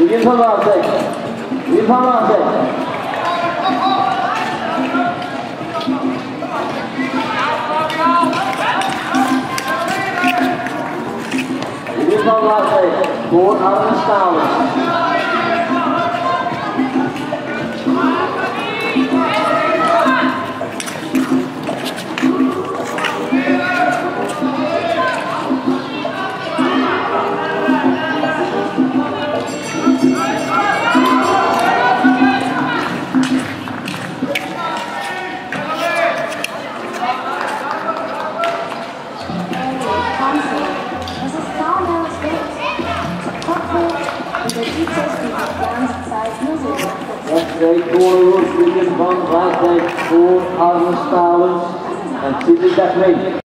İrfan Arsek. İrfan Arsek. İrfan Arsek. Doğun Arnıştan alır. En twee korenloosliedjes van Waardijk voor Arne Stalens. En zit ik dat?